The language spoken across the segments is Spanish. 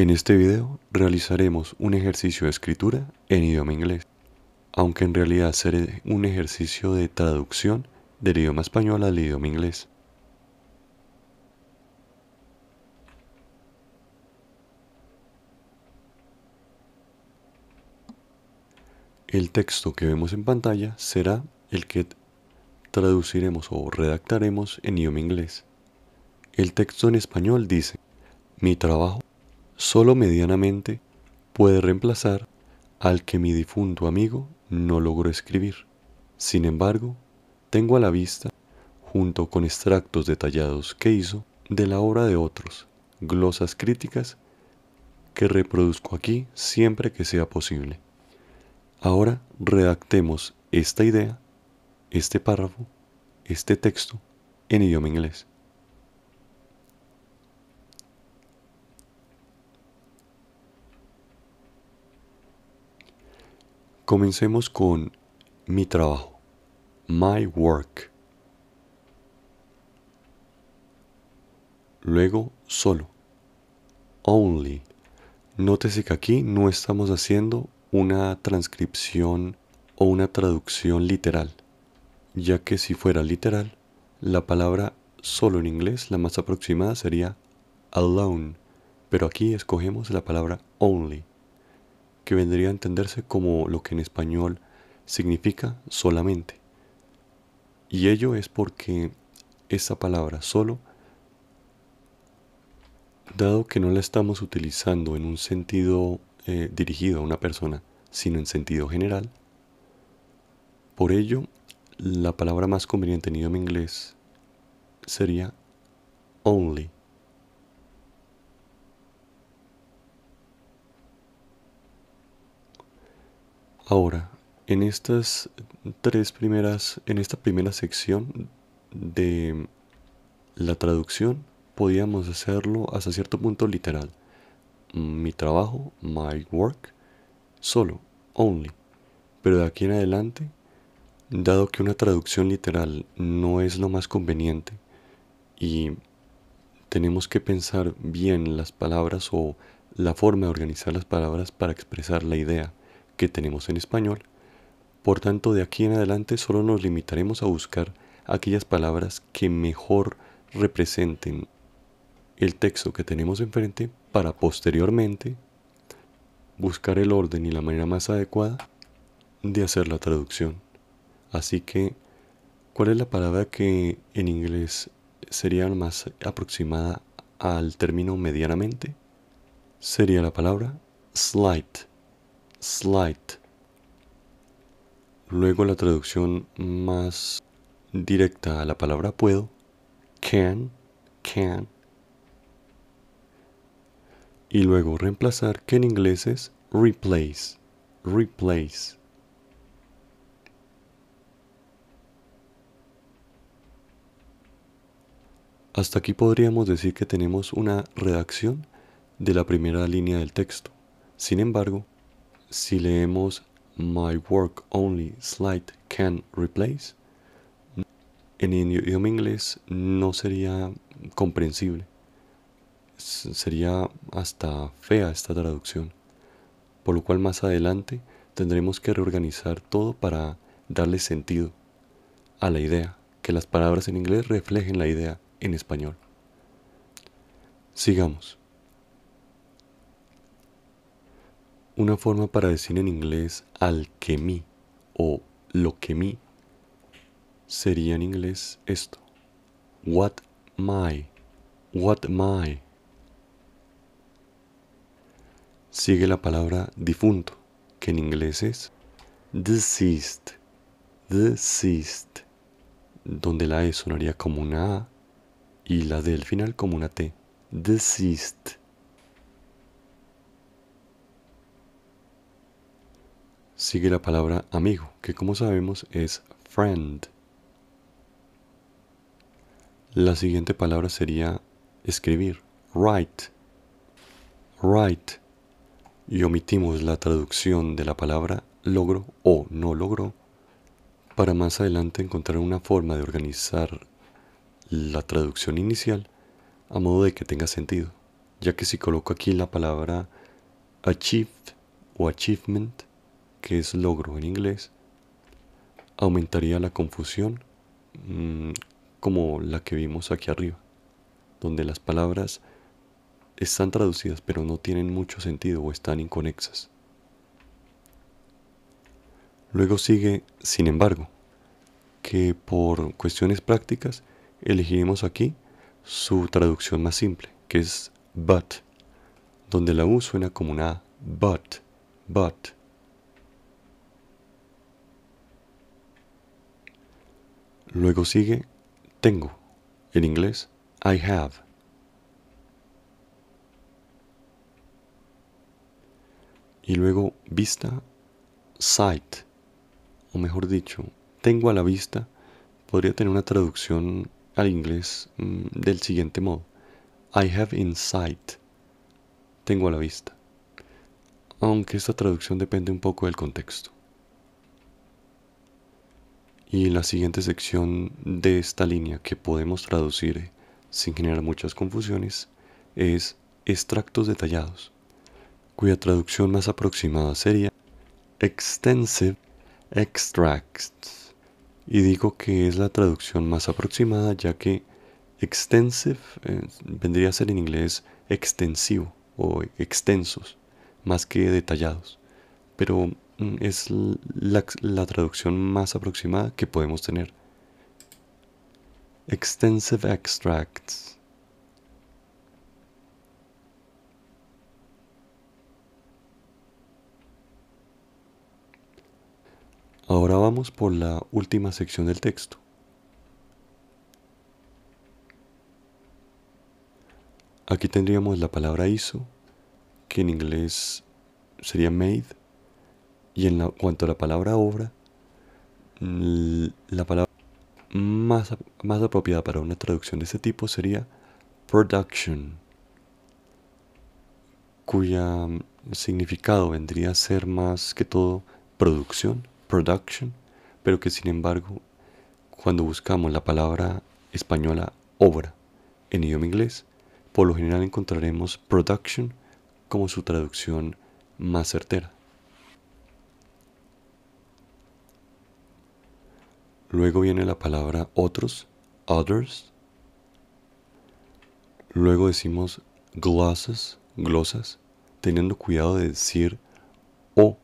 En este video realizaremos un ejercicio de escritura en idioma inglés, aunque en realidad será un ejercicio de traducción del idioma español al idioma inglés. El texto que vemos en pantalla será el que traduciremos o redactaremos en idioma inglés. El texto en español dice, mi trabajo solo medianamente puede reemplazar al que mi difunto amigo no logró escribir. Sin embargo, tengo a la vista, junto con extractos detallados que hizo de la obra de otros, glosas críticas que reproduzco aquí siempre que sea posible. Ahora redactemos esta idea, este párrafo, este texto en idioma inglés. Comencemos con mi trabajo, my work. Luego solo, only. Nótese que aquí no estamos haciendo una transcripción o una traducción literal, ya que si fuera literal, la palabra solo en inglés, la más aproximada sería alone, pero aquí escogemos la palabra only, que vendría a entenderse como lo que en español significa solamente. Y ello es porque esa palabra solo, dado que no la estamos utilizando en un sentido eh, dirigido a una persona, sino en sentido general. Por ello, la palabra más conveniente en idioma inglés sería only. Ahora, en estas tres primeras, en esta primera sección de la traducción, podíamos hacerlo hasta cierto punto literal mi trabajo, my work, solo, only. Pero de aquí en adelante, dado que una traducción literal no es lo más conveniente y tenemos que pensar bien las palabras o la forma de organizar las palabras para expresar la idea que tenemos en español, por tanto de aquí en adelante solo nos limitaremos a buscar aquellas palabras que mejor representen el texto que tenemos enfrente para posteriormente buscar el orden y la manera más adecuada de hacer la traducción. Así que, ¿cuál es la palabra que en inglés sería más aproximada al término medianamente? Sería la palabra slight. Slight. Luego la traducción más directa a la palabra puedo, can, can, y luego reemplazar que en inglés es replace, replace. Hasta aquí podríamos decir que tenemos una redacción de la primera línea del texto. Sin embargo, si leemos My work only slide can replace, en idioma inglés no sería comprensible sería hasta fea esta traducción, por lo cual más adelante tendremos que reorganizar todo para darle sentido a la idea, que las palabras en inglés reflejen la idea en español. Sigamos. Una forma para decir en inglés al que mí o lo que mí sería en inglés esto. What my. What my. sigue la palabra difunto, que en inglés es deceased, deceased, donde la E sonaría como una A y la D al final como una T, deceased. Sigue la palabra amigo, que como sabemos es friend. La siguiente palabra sería escribir, write, write y omitimos la traducción de la palabra logro o no logro para más adelante encontrar una forma de organizar la traducción inicial a modo de que tenga sentido. ya que si coloco aquí la palabra achieved o achievement, que es logro en inglés, aumentaría la confusión mm, como la que vimos aquí arriba, donde las palabras están traducidas pero no tienen mucho sentido o están inconexas. Luego sigue, sin embargo, que por cuestiones prácticas elegiremos aquí su traducción más simple, que es but, donde la U suena como una but, but. Luego sigue tengo, en inglés I have. Y luego vista, sight, o mejor dicho, tengo a la vista, podría tener una traducción al inglés mm, del siguiente modo. I have in sight. Tengo a la vista. Aunque esta traducción depende un poco del contexto. Y la siguiente sección de esta línea que podemos traducir sin generar muchas confusiones es extractos detallados, cuya traducción más aproximada sería extensive extracts. Y digo que es la traducción más aproximada ya que extensive eh, vendría a ser en inglés extensivo o extensos, más que detallados. Pero es la, la traducción más aproximada que podemos tener. Extensive extracts. Ahora vamos por la última sección del texto. Aquí tendríamos la palabra hizo, que en inglés sería made, y en cuanto a la palabra obra, la palabra más, más apropiada para una traducción de este tipo sería production, cuya significado vendría a ser más que todo producción production, pero que sin embargo, cuando buscamos la palabra española obra en idioma inglés, por lo general encontraremos production como su traducción más certera. Luego viene la palabra otros, others. Luego decimos glosses, glosas, teniendo cuidado de decir o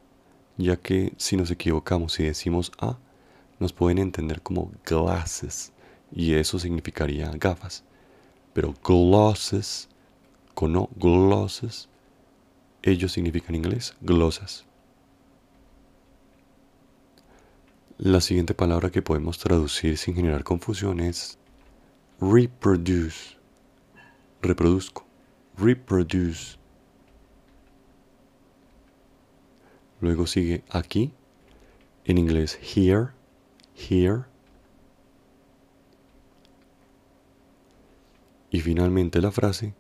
ya que si nos equivocamos y decimos A, nos pueden entender como glasses y eso significaría gafas. Pero glosses, con no glosses, ellos significan en inglés glosas. La siguiente palabra que podemos traducir sin generar confusión es reproduce. Reproduzco. Reproduce. Luego sigue aquí, en inglés here, here. Y finalmente la frase,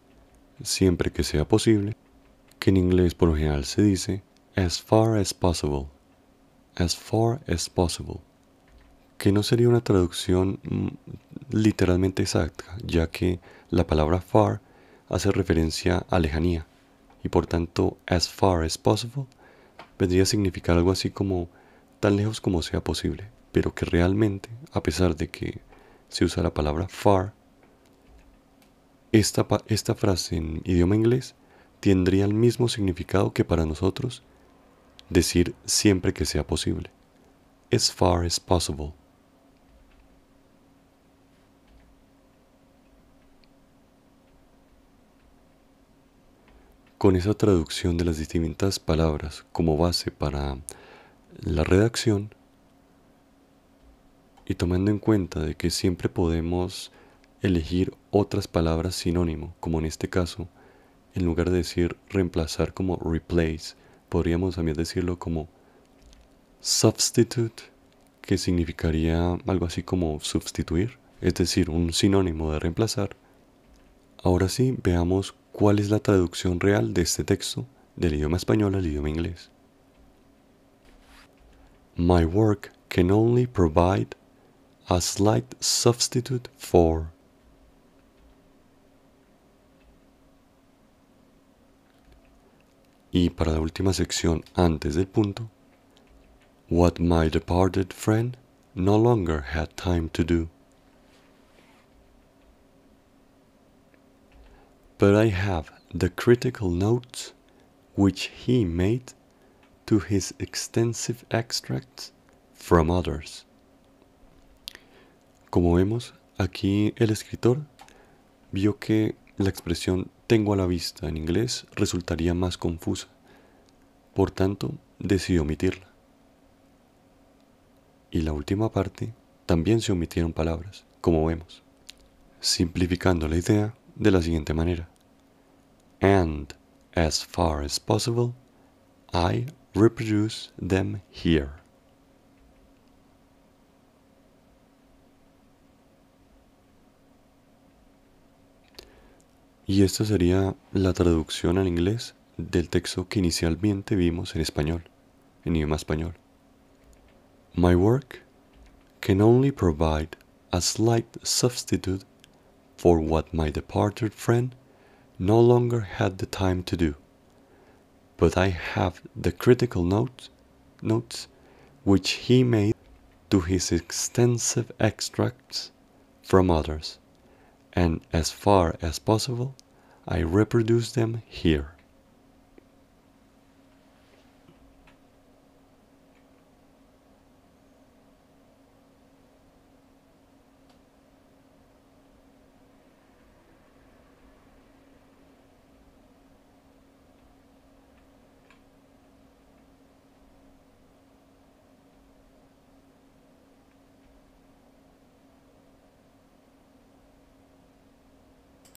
siempre que sea posible, que en inglés por lo general se dice as far as possible, as far as possible, que no sería una traducción mm, literalmente exacta, ya que la palabra far hace referencia a lejanía y por tanto as far as possible vendría a significar algo así como tan lejos como sea posible, pero que realmente, a pesar de que se usa la palabra far, esta, esta frase en idioma inglés tendría el mismo significado que para nosotros decir siempre que sea posible. As far as possible. Con esa traducción de las distintas palabras como base para la redacción y tomando en cuenta de que siempre podemos elegir otras palabras sinónimo, como en este caso, en lugar de decir reemplazar como replace, podríamos también decirlo como substitute, que significaría algo así como sustituir, es decir, un sinónimo de reemplazar. Ahora sí, veamos cuál es la traducción real de este texto del idioma español al idioma inglés. My work can only provide a slight substitute for. Y para la última sección antes del punto, what my departed friend no longer had time to do. But I have the critical notes which he made to his extensive extracts from others. Como vemos, aquí el escritor vio que la expresión tengo a la vista en inglés resultaría más confusa. Por tanto, decidió omitirla. Y la última parte también se omitieron palabras, como vemos, simplificando la idea de la siguiente manera. And as far as possible, I reproduce them here. Y esta sería la traducción al inglés del texto que inicialmente vimos en español, en idioma español. My work can only provide a slight substitute for what my departed friend no longer had the time to do, but I have the critical notes, notes which he made to his extensive extracts from others, and as far as possible, I reproduce them here.